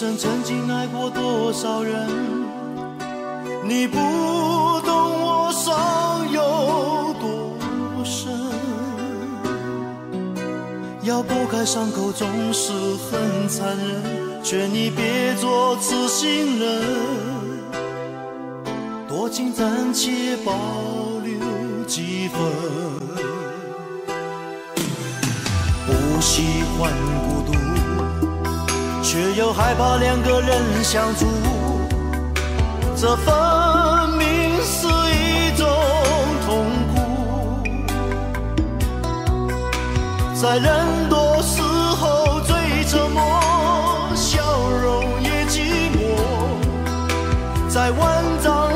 生曾经爱过多少人，你不懂我伤有多深。要剥开伤口总是很残忍，劝你别做痴心人，多情暂且保留几分。不喜欢孤独。却又害怕两个人相处，这分明是一种痛苦。在人多时候最沉默，笑容也寂寞，在万丈。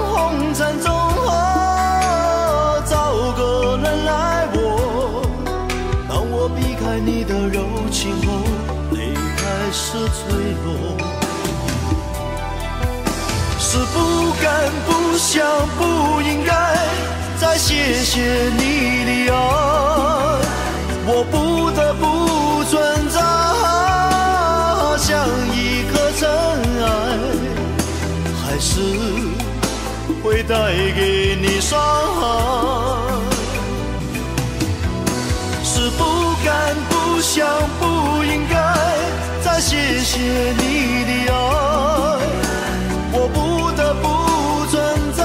是脆弱，是不敢、不想、不应该再谢谢你的爱，我不得不存在，像一颗尘埃，还是会带给你伤害。谢你的爱，我不得不存在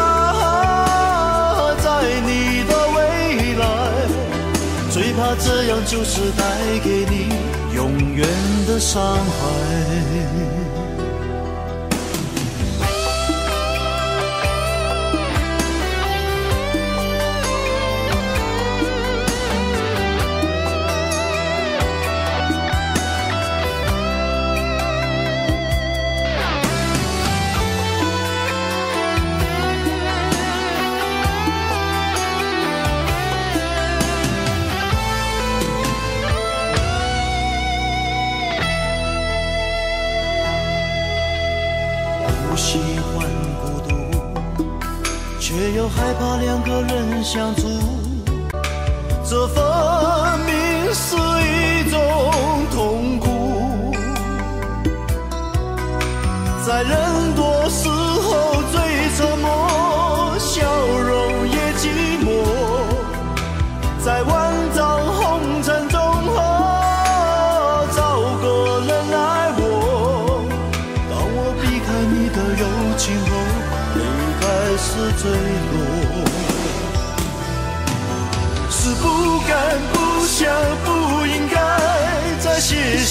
在你的未来。最怕这样，就是带给你永远的伤害。相处，这分明是一种痛苦，在人多。时。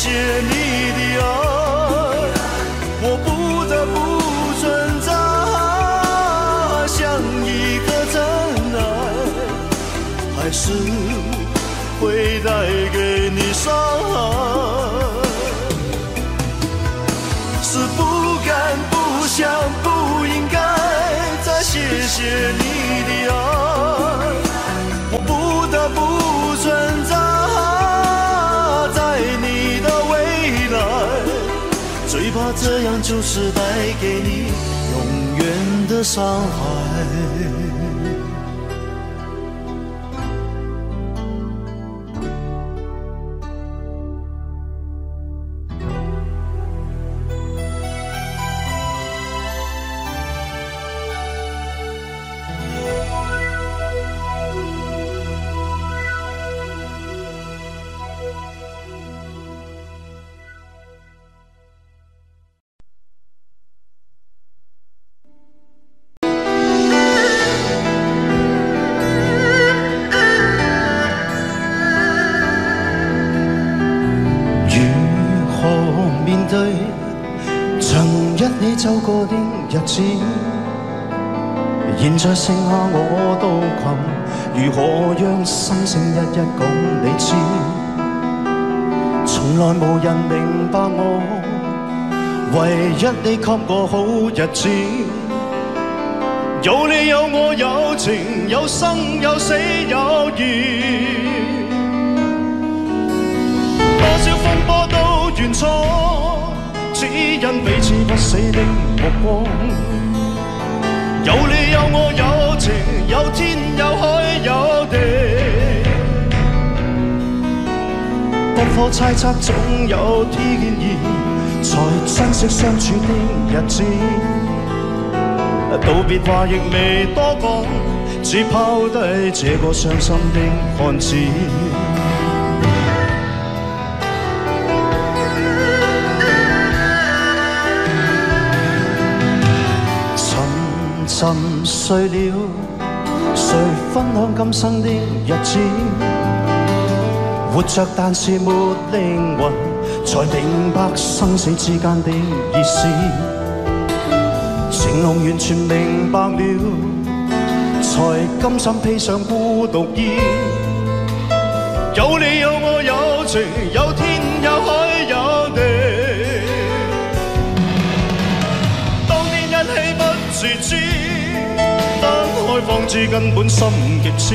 谢你的爱，我不得不存在，像一个真爱，还是会带给你伤害，是不敢不想。这样就是带给你永远的伤害。剩下我独琴，如何让心声一一讲你知？从来无人明白我，唯一你给过好日子。有你有我有情，有生有死有义。多少风波都愿闯，只因彼此不死的目光。有你。有我有情，有天有海有地。不可猜测，总有天意，才珍惜相处的日子。道别话亦未多讲，只抛低这个伤心的汉子。心碎了，谁分享今生的日子？活着但是没灵魂，才明白生死之间的意思。情浓完全明白了，才甘心披上孤独衣。有你有我有情有天。根本心极痴，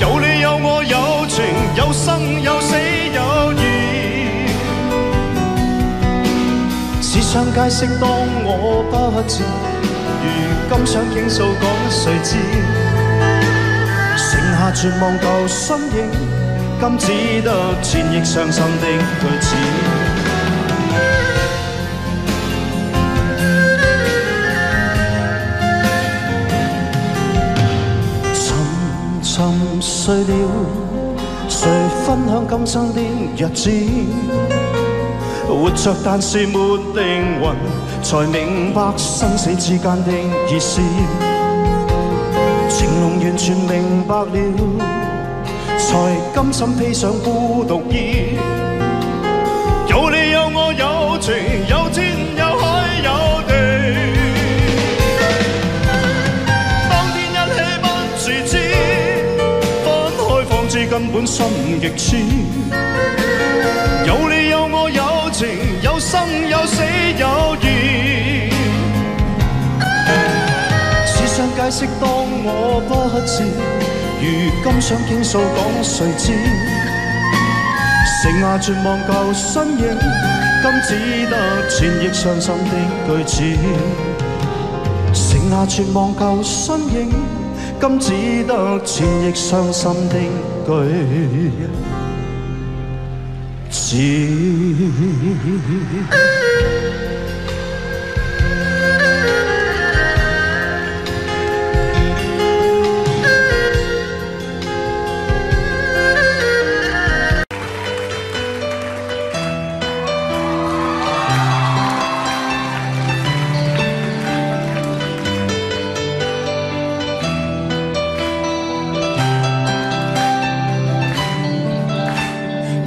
有你有我有情，有生有死有义。只想解释当我不智，如今想倾诉讲谁知？剩下绝望旧身影，今只得千亿伤心的句子。睡了，谁分享今生的日子？活着，但是没灵魂，才明白生死之间的意思。情浓完全明白了，才甘心披上孤独衣。心极痴，有你有我有情，有生有死有义。只想解释当我不智，如今想倾诉讲谁知？剩下绝望旧身影，今只得千亿伤心的句子。剩下绝望旧身影。今只得千亿伤心的句子。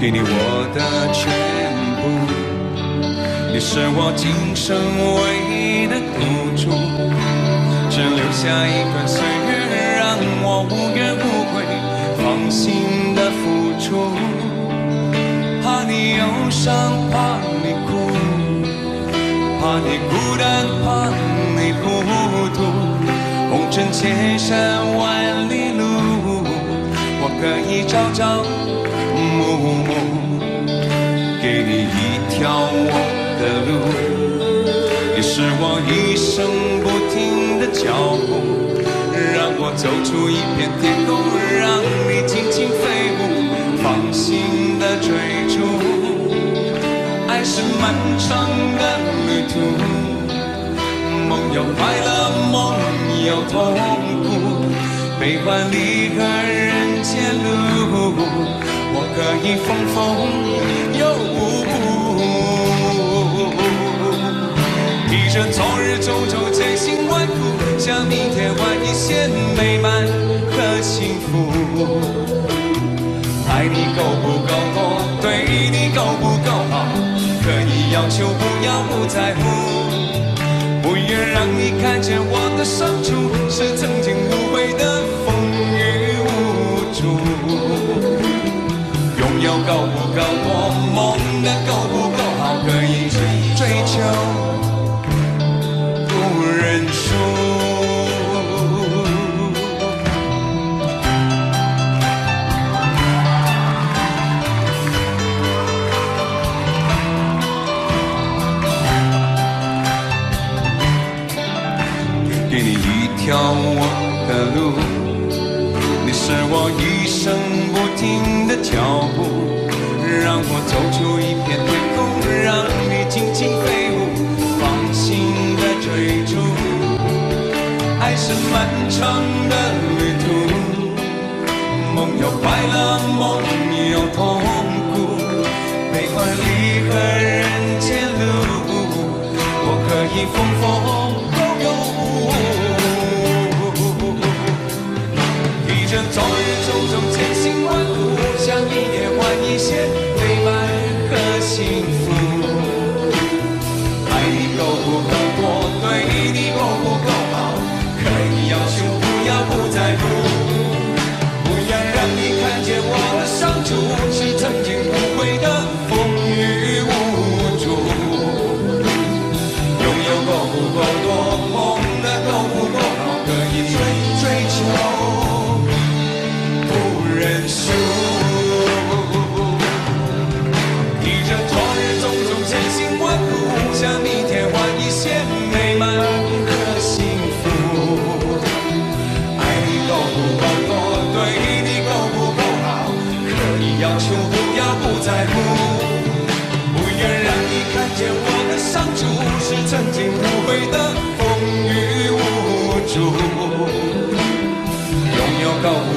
给你我的全部，你是我今生唯一的赌注。只留下一段岁月，让我无怨无悔，放心的付出。怕你忧伤，怕你哭，怕你孤单，怕你糊涂。红尘千山万里路，我可以朝朝。梦，给你一条我的路，你是我一生不停的脚步，让我走出一片天空，让你尽情飞舞，放心的追逐。爱是漫长的旅途，梦有快乐，梦有痛苦，悲欢离合人间路。我可以风风又补，故，披着昨日种种千辛万苦，向明天换一些美满和幸福。爱你够不够多？对你够不够好？可以要求不要不在乎，不愿让你看见我的伤处，是曾。经。calmo.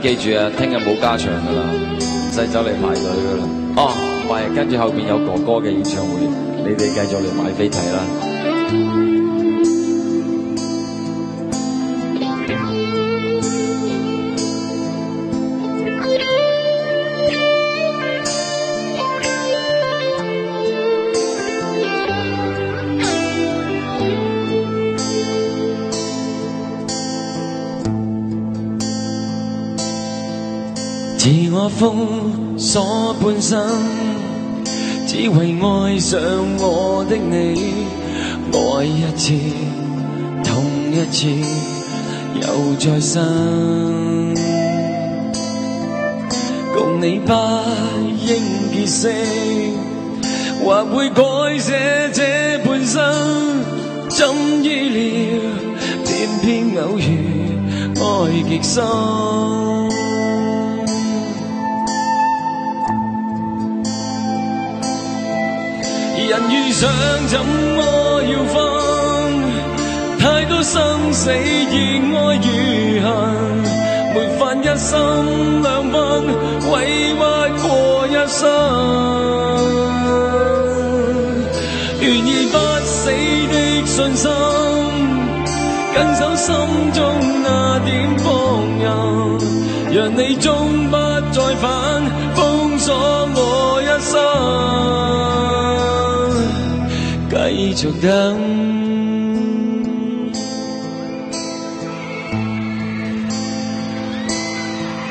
記住啊，聽日冇加場噶啦，唔使走嚟排隊噶啦。哦，唔係，跟住後面有哥哥嘅演唱會，你哋繼續嚟買飛睇啦。封锁半生，只为爱上我的你，爱一次，痛一次，又再生。共你不应结识，或会改写这半生，怎意料，偏偏偶遇爱极深。想怎麼要分？太多生死熱愛與恨，沒法一心兩分，委屈過一生。願意不死的信心，緊守心中那點放任，讓你終不再反封鎖。多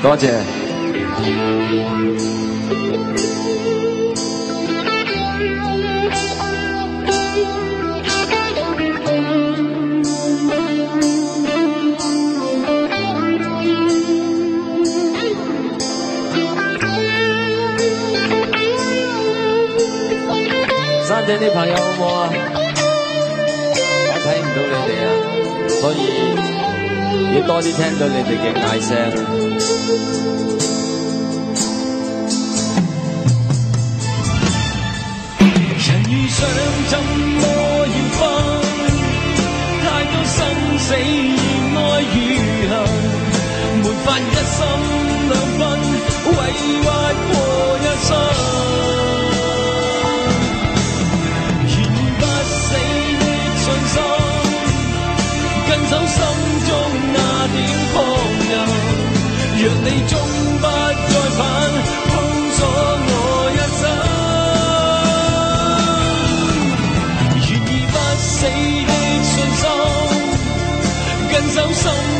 少姐？听你朋友好唔好啊？我睇唔到你哋啊，所以要多啲听到你哋嘅嗌声。人遇上怎么要分？太多生死爱与恨，没法一心两分，委屈过一生。若你终不再返，封锁我一生，愿意不死的信心，紧守。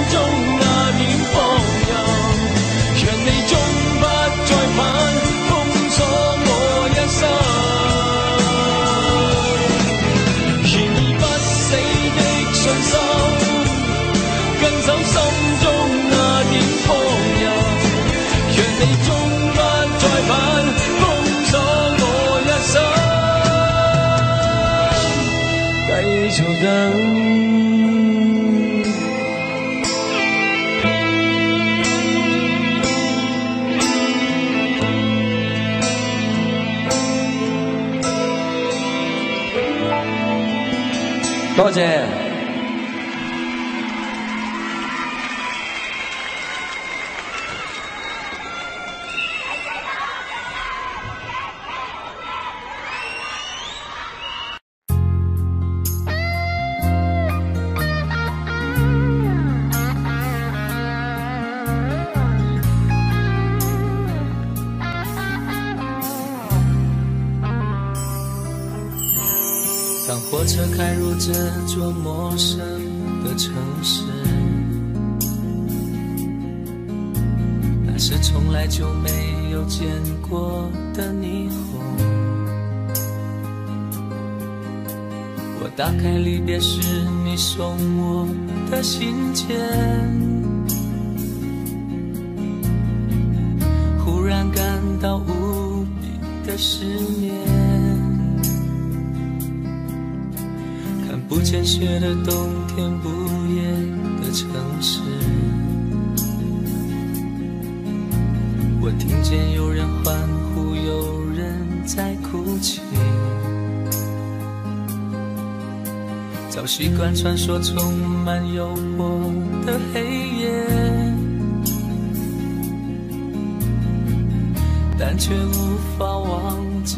너 이제 这座陌生的城市，那是从来就没有见过的霓虹。我打开离别时你送我的信件。雪的冬天，不夜的城市。我听见有人欢呼，有人在哭泣。早习惯穿梭充满诱惑的黑夜，但却无法忘记。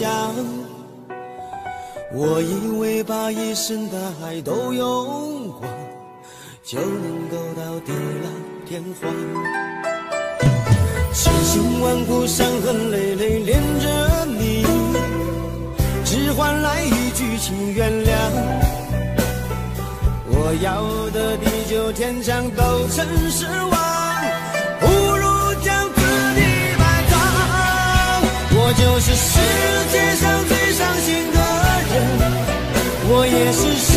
想，我以为把一生的爱都用光，就能够到地老天荒。千辛万苦，伤痕累累恋着你，只换来一句请原谅。我要的地久天长都成失望。是世界上最伤心的人，我也是。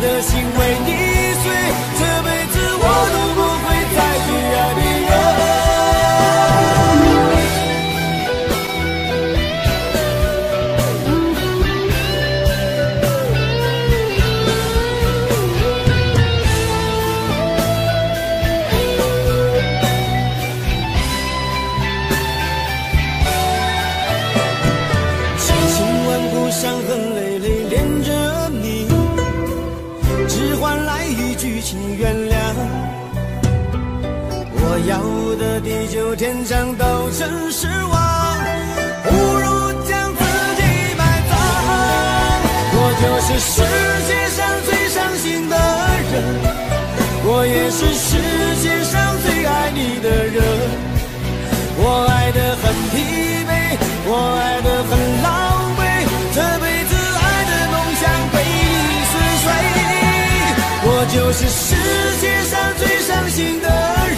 我的心为你。剧情原谅，我要的地久天长都成奢望，不如将自己埋葬。我就是世界上最伤心的人，我也是世界上最爱你的人，我爱的很疲惫，我。爱。我是世界上最伤心的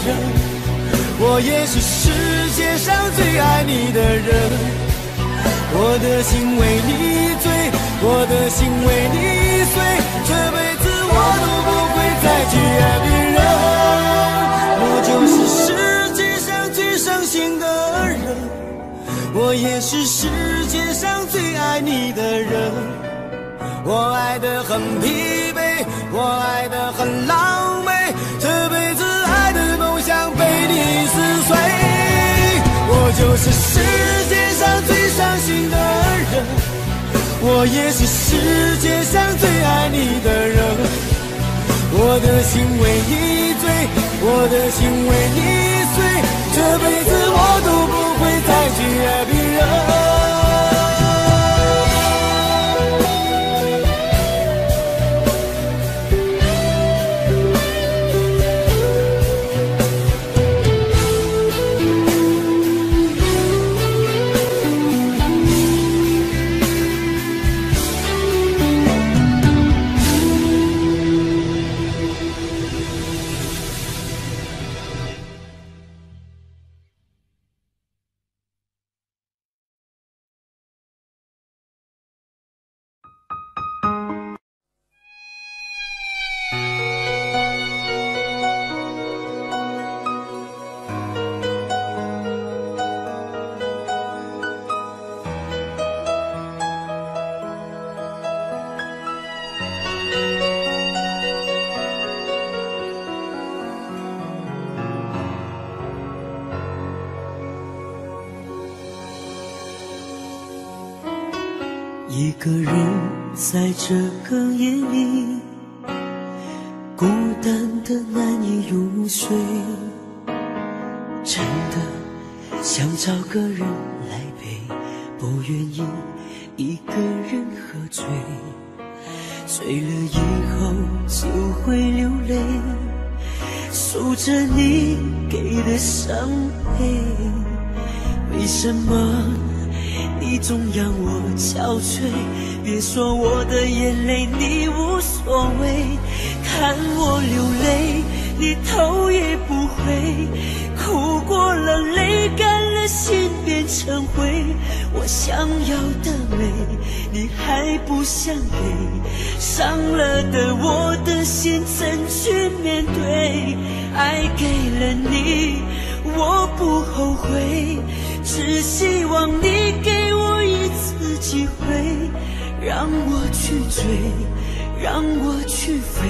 人，我也是世界上最爱你的人。我的心为你醉，我的心为你碎，这辈子我都不会再去爱别人。我就是世界上最伤心的人，我也是世界上最爱你的人。我爱得很疲惫，我爱得很狼狈，这辈子爱的梦想被你撕碎。我就是世界上最伤心的人，我也是世界上最爱你的人。我的心为你醉，我的心为你碎，这辈子我都不会再去爱别人。在这个夜里，孤单的难以入睡，真的想找个人来陪，不愿意一个人喝醉，醉了以后就会流泪，数着你给的伤悲，为什么你总让我憔悴？别说我的眼泪你无所谓，看我流泪，你头也不回，哭过了，泪干了，心变成灰。我想要的美，你还不想给，伤了的我的心怎去面对？爱给了你，我不后悔，只希望你给我一次机会。让我去追，让我去飞。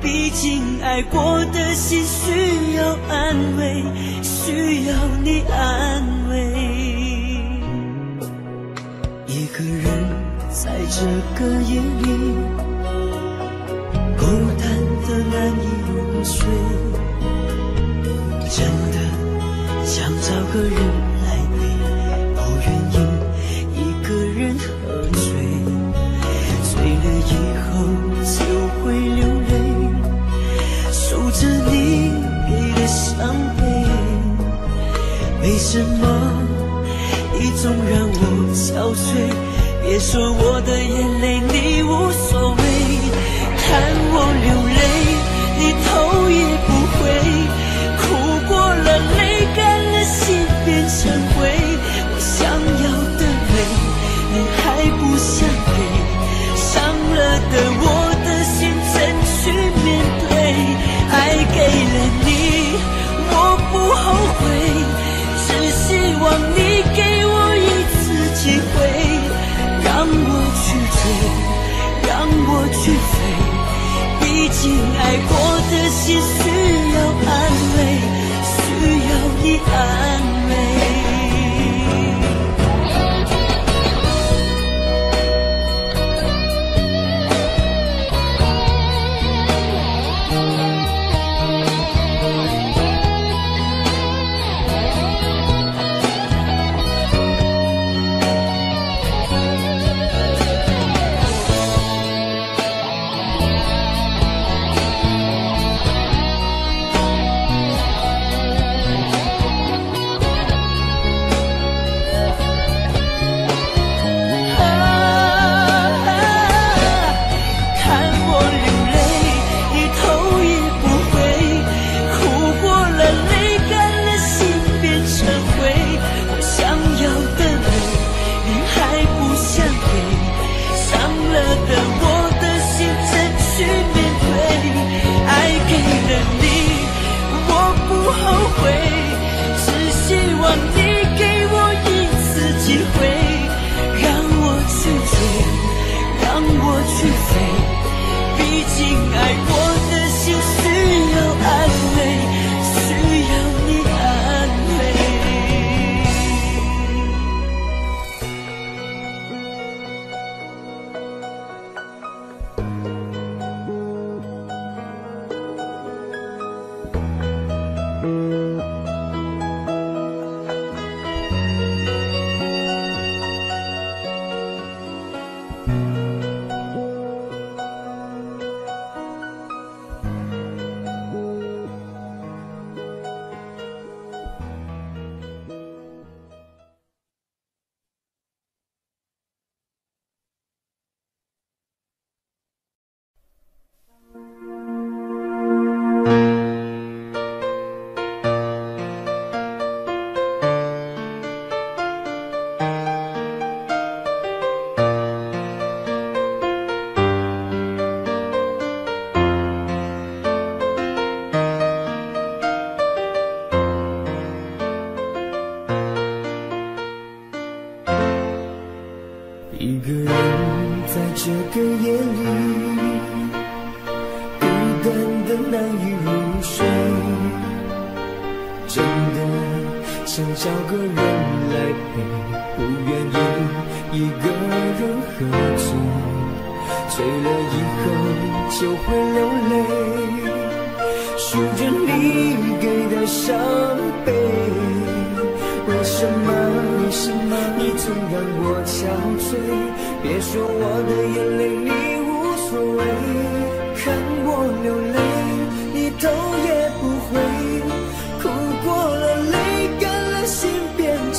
毕竟爱过的心需要安慰，需要你安慰。一个人在这个夜里，孤单的难以入睡，真的想找个人。你说我的眼。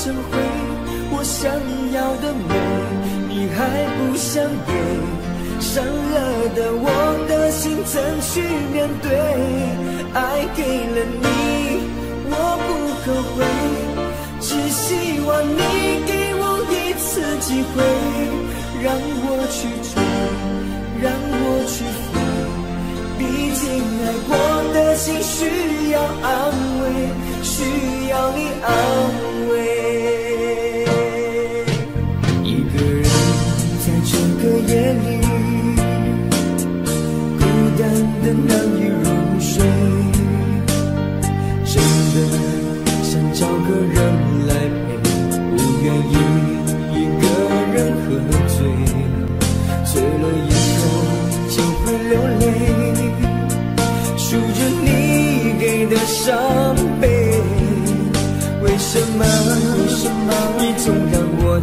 回，我想要的美，你还不想给，伤了的我的心怎去面对？爱给了你，我不后悔，只希望你给我一次机会，让我去追，让我去。飞。毕竟，爱过的心需要安慰，需要你安慰。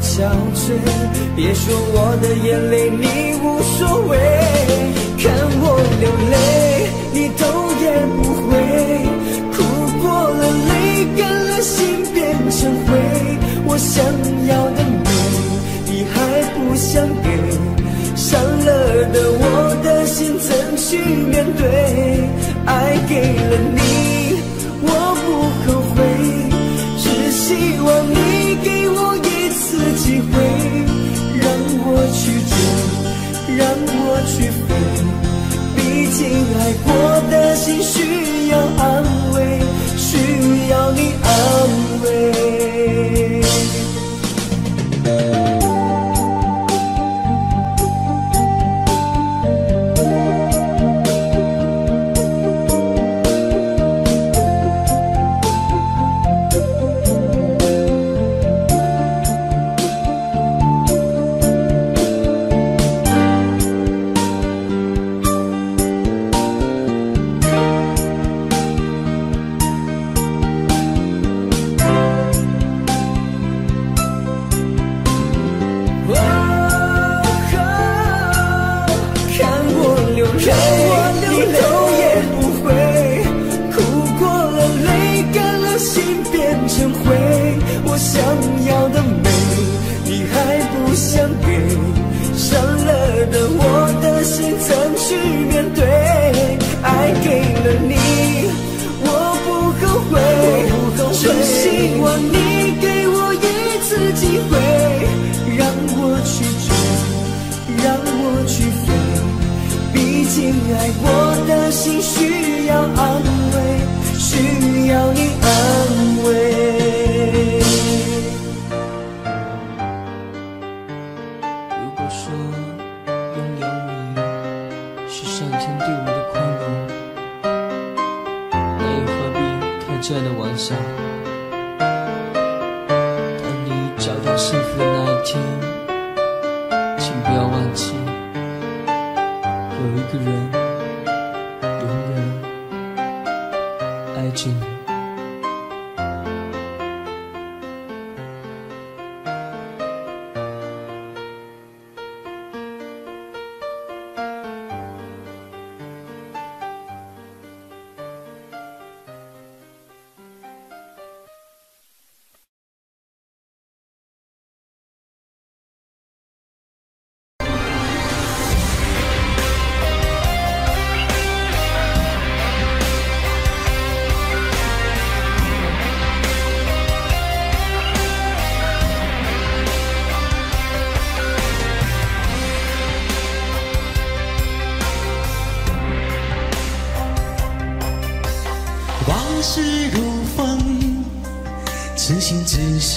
憔悴，别说我的眼泪你无所谓，看我流泪，你头也不回，哭过了，泪干了，心变成灰。我想要的美，你还不想给？伤了的我的心，怎去面对？爱给了你，我不后悔，只希望你给。次机会，让我去追，让我去飞。毕竟爱过的心需要安慰，需要你安慰。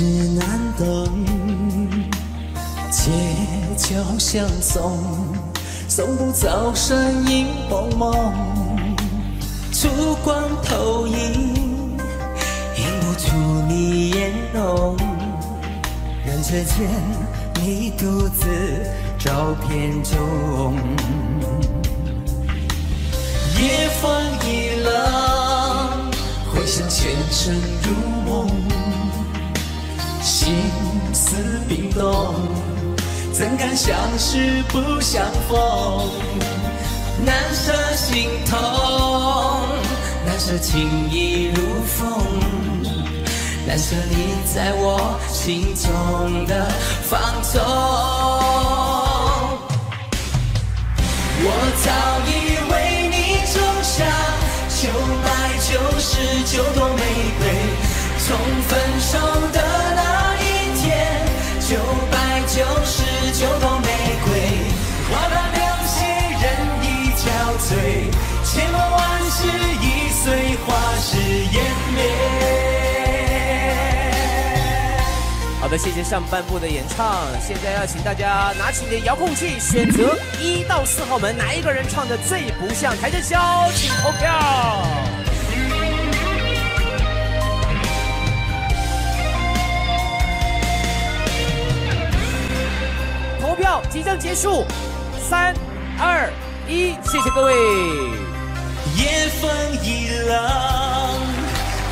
难等，借酒相送，送不走身影蒙蒙，烛光投影，映不出你颜容。人却见你独自照片中。夜风已冷，回想前尘如梦。心似冰冻，怎敢相识不相逢？难舍心痛，难舍情意如风，难舍你在我心中的放纵。我早已为你种下九百九十九朵玫瑰，从分手的那。就是九朵玫瑰，花瓣凋谢，人已憔悴，千盟万誓一随花事湮灭。好的，谢谢上半部的演唱，现在要请大家拿起你的遥控器，选择一到四号门，哪一个人唱的最不像？台灯请投票。票即将结束三二一谢谢各位夜风已冷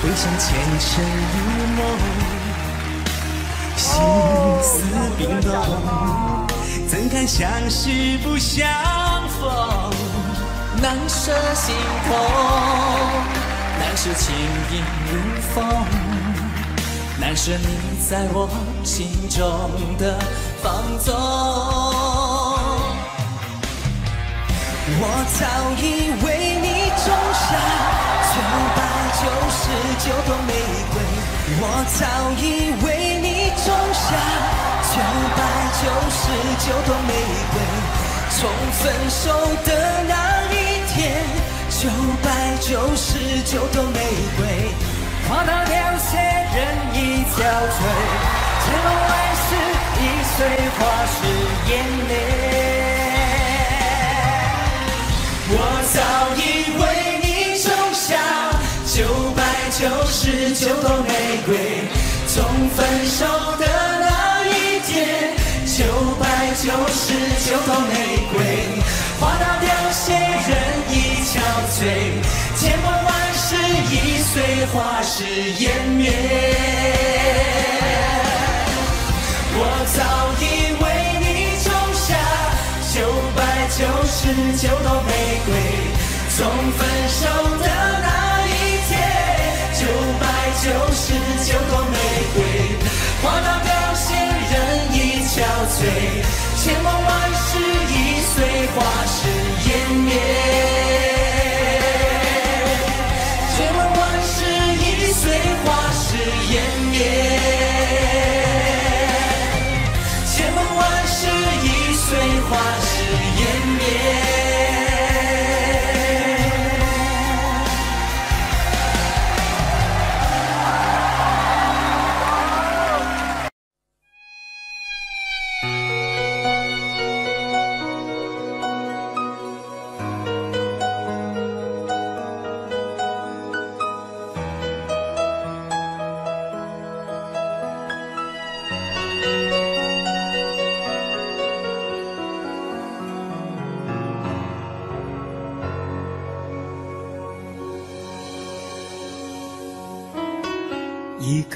回想前尘如梦心似冰冻怎堪相识不相逢难舍心痛难舍情已如风难舍你在我心中的放纵，我早已为你种下九百九十九朵玫瑰，我早已为你种下九百九十九朵玫瑰。从分手的那一天，九百九十九朵玫瑰，花到凋谢，人已憔悴。千盟万誓已随花事湮灭，我早已为你种下九百九十九朵玫瑰，从分手的那一天，九百九十九朵玫瑰，花到凋谢人已憔悴，千盟万誓已随花事湮灭。我早已为你种下九百九十九朵玫瑰，从分手的那一天，九百九十九朵玫瑰，花到凋谢，人已憔悴，千盟万誓已随花事湮灭。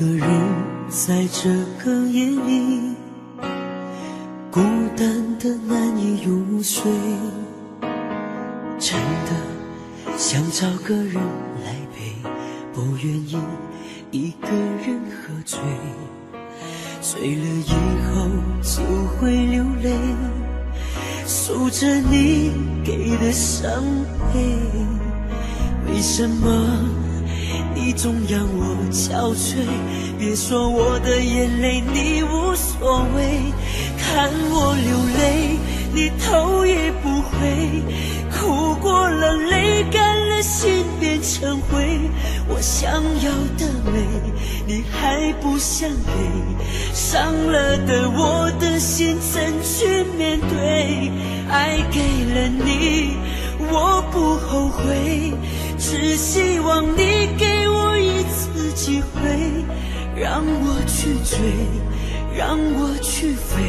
一个人在这个夜里，孤单的难以入睡。真的想找个人来陪，不愿意一个人喝醉。醉了以后就会流泪，数着你给的伤悲。为什么你总要？憔悴，别说我的眼泪你无所谓，看我流泪，你头也不回，哭过了，泪干了，心变成灰，我想要的美，你还不想给，伤了的我的心怎去面对？爱给了你，我不后悔，只希望你。让我去追，让我去飞，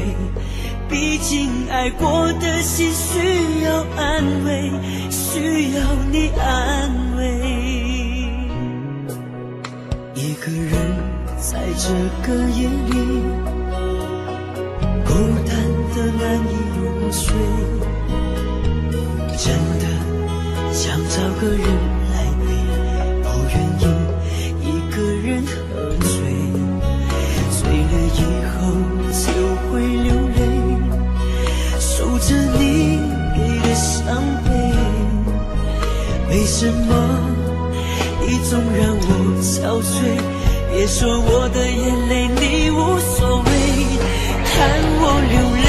毕竟爱过的心需要安慰，需要你安慰。一个人在这个夜里，孤单的难以入睡，真的想找个人。以后就会流泪，数着你给的伤悲。为什么你总让我憔悴？别说我的眼泪你无所谓，看我流泪。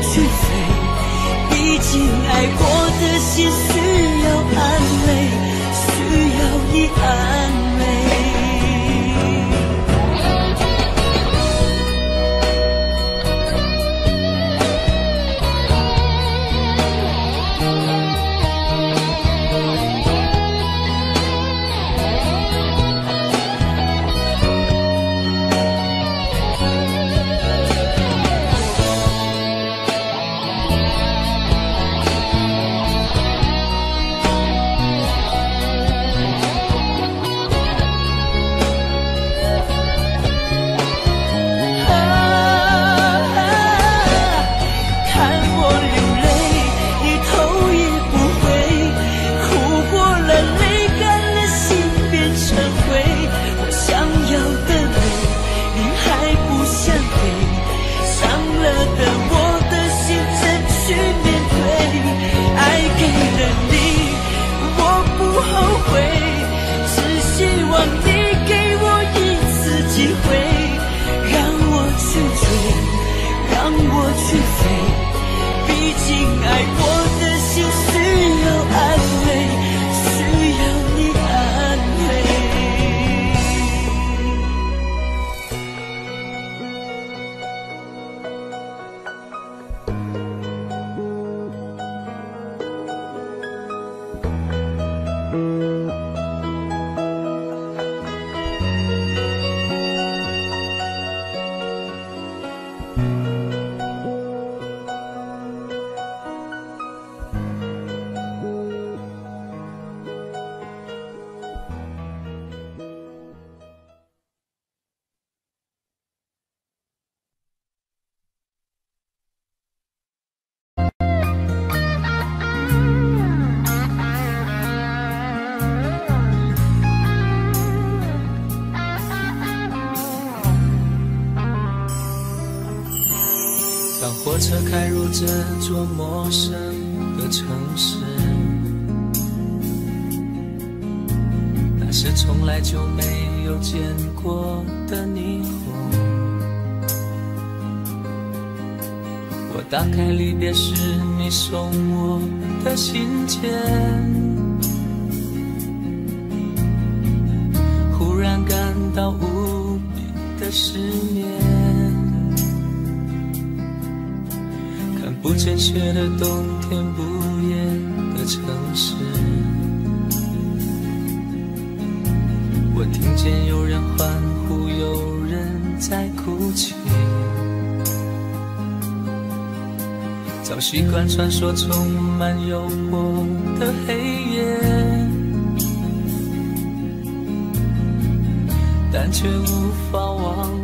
去飞，毕竟爱过的心碎。去飞，毕竟爱过。深雪的冬天，不夜的城市。我听见有人欢呼，有人在哭泣。早习惯穿梭充满诱惑的黑夜，但却无法忘。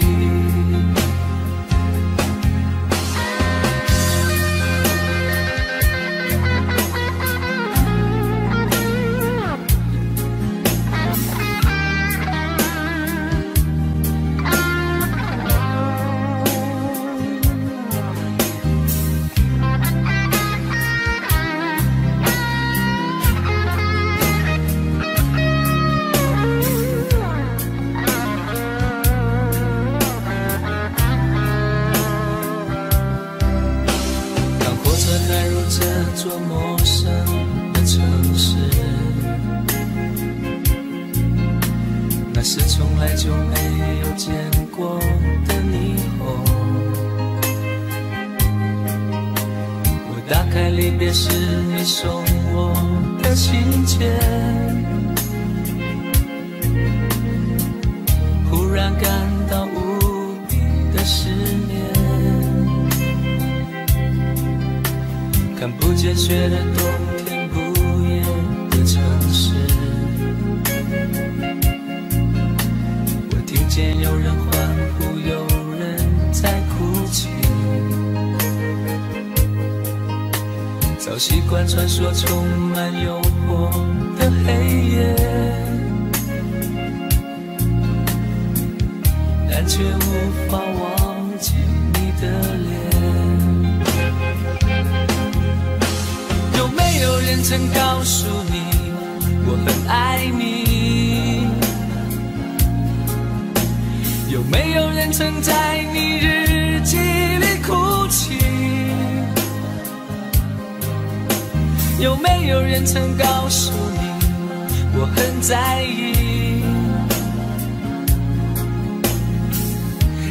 却无法忘记你的脸。有没有人曾告诉你我很爱你？有没有人曾在你日记里哭泣？有没有人曾告诉你我很在意？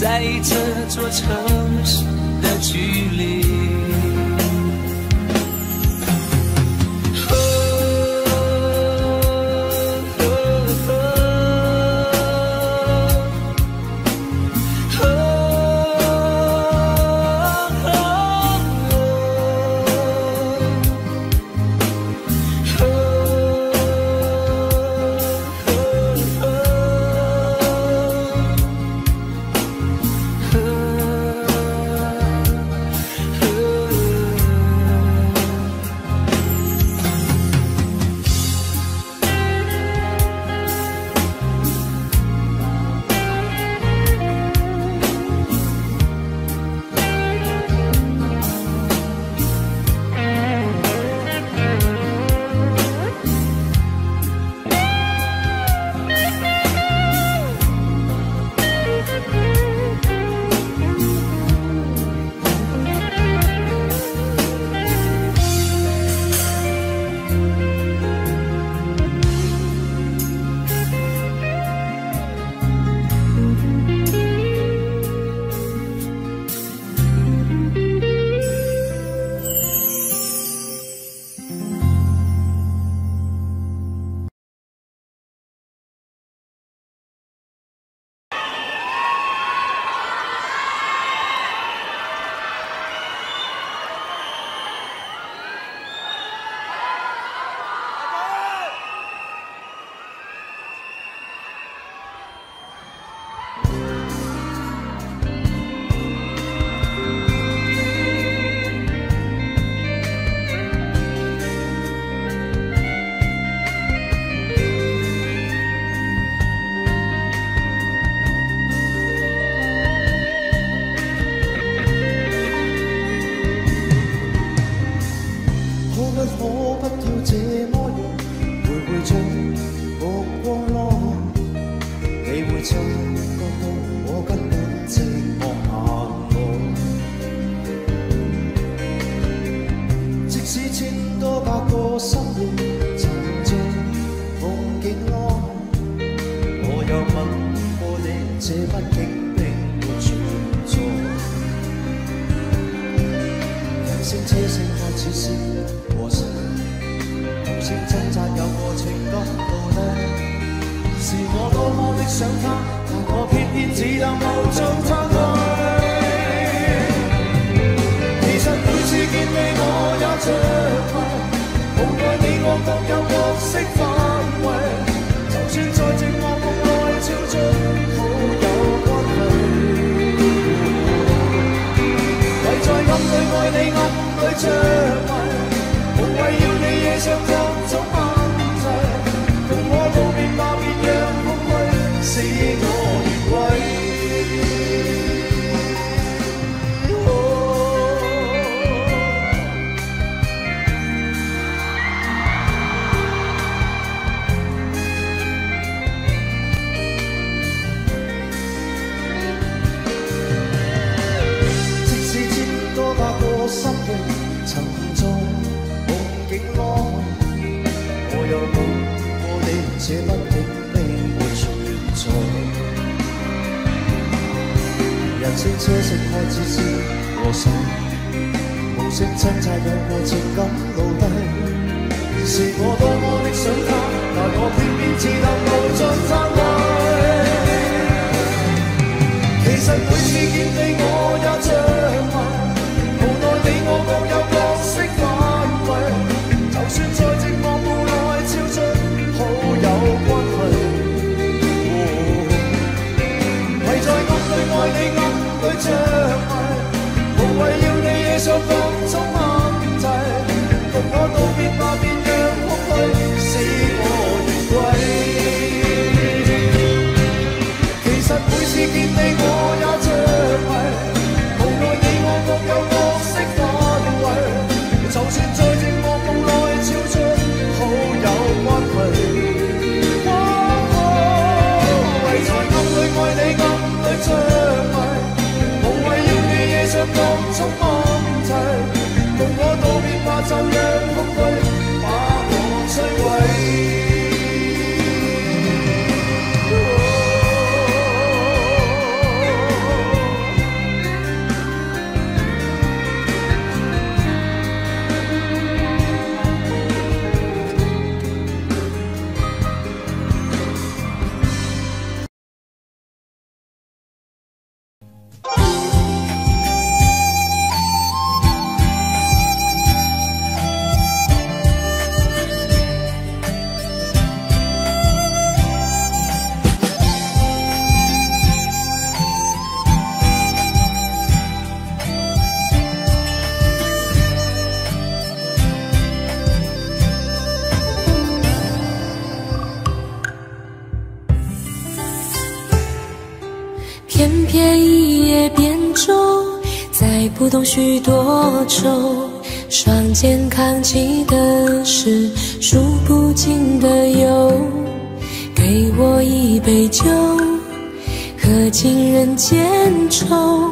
在意这座城市的距离。有许多愁，双肩扛起的是数不尽的忧。给我一杯酒，喝尽人间愁，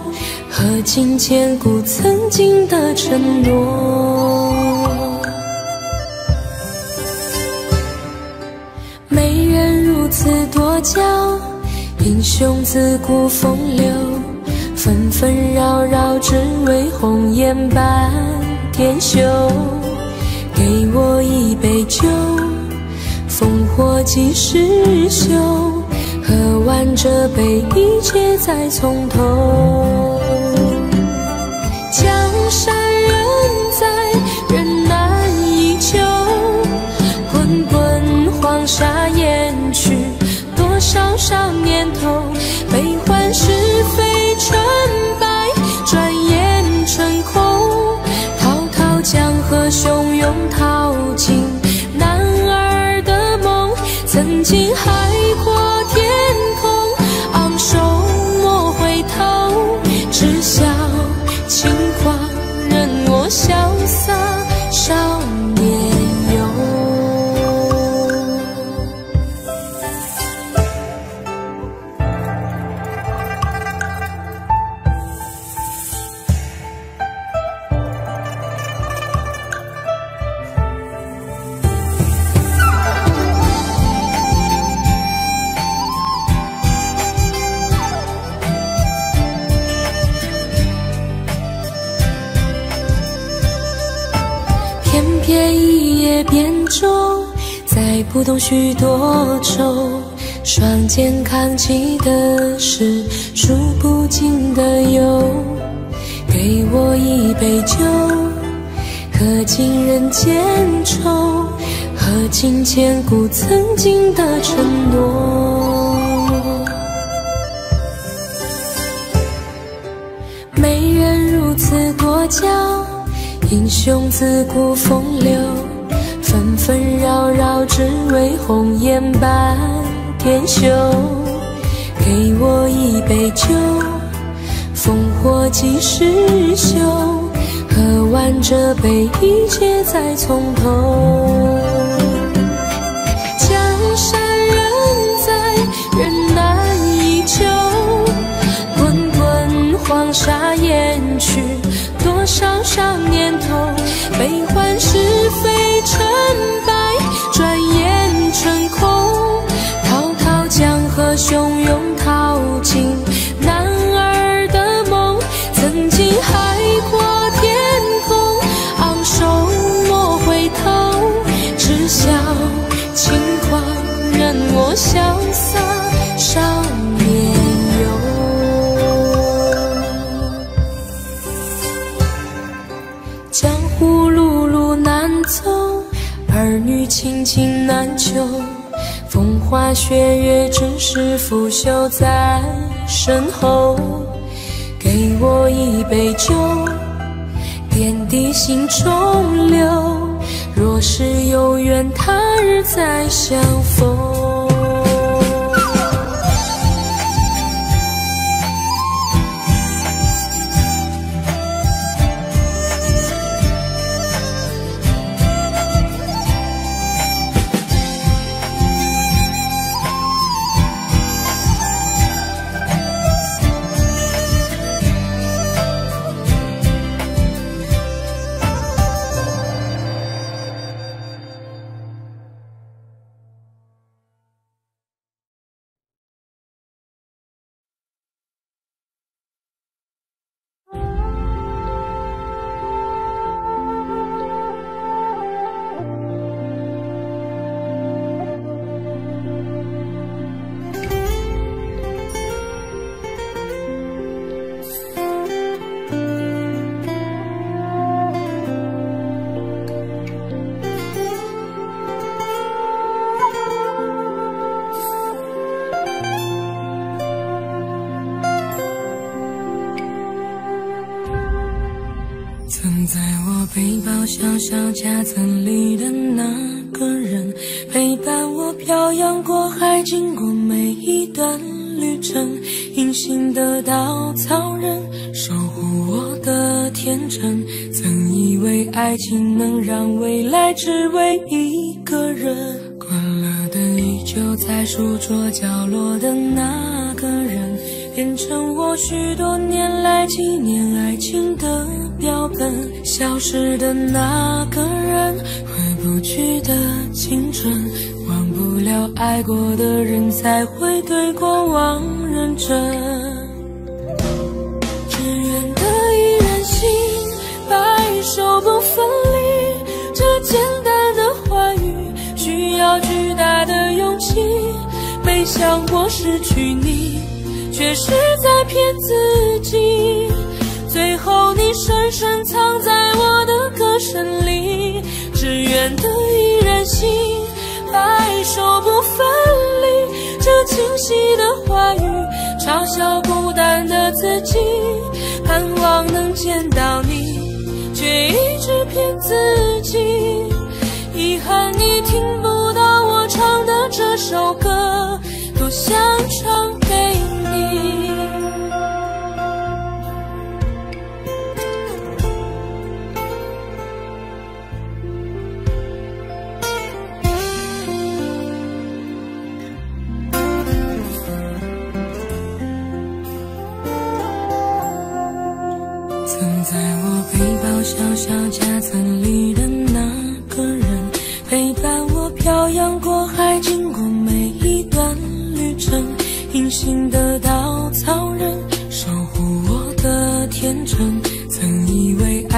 喝尽千古曾经的承诺。美人如此多娇，英雄自古风流。纷纷扰扰，只为红颜半点羞。给我一杯酒，烽火几时休？喝完这杯，一切再从头。江山人在，人难依旧。滚滚黄沙掩去多少少年头，悲欢是非。情还。不懂许多愁，双肩扛起的是数不尽的忧。给我一杯酒，喝尽人间愁，喝尽千古曾经的承诺。美人如此多娇，英雄自古风流。纷纷扰扰，只为红颜半点羞。给我一杯酒，烽火几时休？喝完这杯，一切再从头。江山仍在，人难依旧。滚滚黄沙掩去多少少年头，悲欢事。成败转眼成空，滔滔江河汹涌淘尽男儿的梦。曾经海阔天空，昂首莫回头，只笑轻狂，任我潇洒少年。儿女情情难求，风花雪月只是拂袖在身后。给我一杯酒，点滴心中留。若是有缘，他日再相逢。就在书桌角落的那个人，变成我许多年来纪念爱情的标本。消失的那个人，回不去的青春，忘不了爱过的人，才会对过往认真。只愿得一人心，白首不分离。想我失去你，却是在骗自己。最后你深深藏在我的歌声里，只愿得一人心，白首不分离。这清晰的话语，嘲笑孤单的自己。盼望能见到你，却一直骗自己。遗憾你听不到我唱的这首歌。多想唱给你。曾在我背包小小家。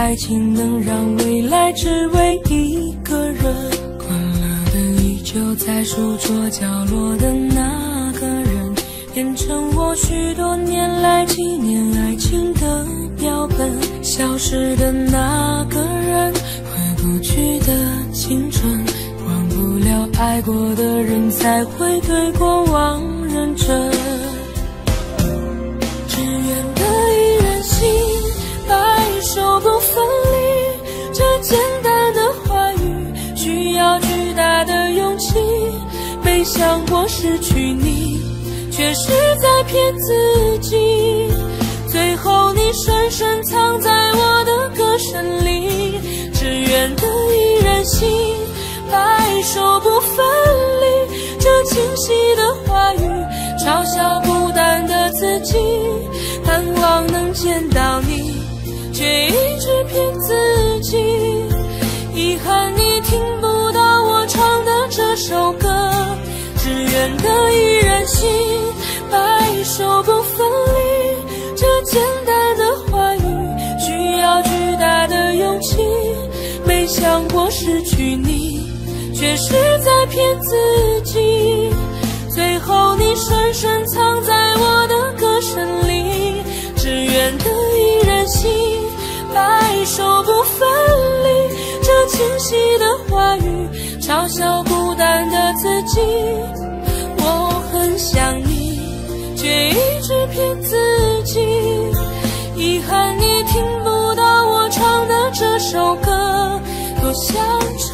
爱情能让未来只为一个人，困了的依旧在书桌角落的那个人，变成我许多年来纪念爱情的标本。消失的那个人，回不去的青春，忘不了爱过的人才会对过往认真。想过失去你，却是在骗自己。最后你深深藏在我的歌声里，只愿得一人心，白首不分离。这清晰的话语，嘲笑孤单的自己。盼望能见到你，却一直骗自己。遗憾你听不到我唱的这首歌。愿得一人心，白首不分离。这简单的话语，需要巨大的勇气。没想过失去你，却是在骗自己。最后你深深藏在我的歌声里。只愿得一人心，白首不分离。这清晰的话语，嘲笑孤单的自己。想你，却一直骗自己。遗憾你听不到我唱的这首歌，多想。